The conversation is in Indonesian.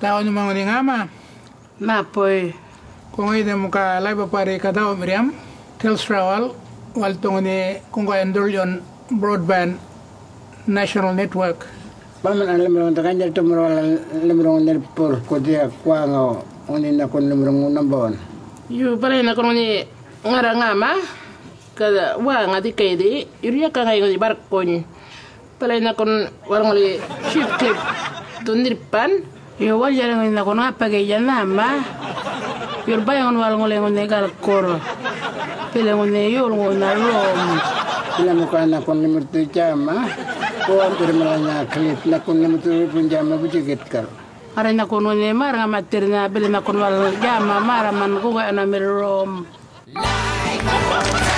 Tao ni mga ngama. Na poi. Kung ay muka live pare katao Miriam. Telstra wal wal tong ni kung ko endol yon broadband national network. Paman ang lemrong ta kanya tumro lemrong ner por ko dia kwa ngo oni na kon lemrong nambon. Yu pare na kono ni ngara ngama. Kada wa ngati kaidi. Yuria ka ngai ngoni barkon. Pare na kon warngoli shift clip. Yo ngoni na kono apa ge janama. Yur bayon wal ngole ngone gal kor. Pele ngone yul ngona rom. Sila mo ka na kon lemur tu jama. Ko am tur malanya klip pun jama bujigit kar. Are na kono ne mar ngamatir na bele na kono wal jama mara man ko ga na mir rom. La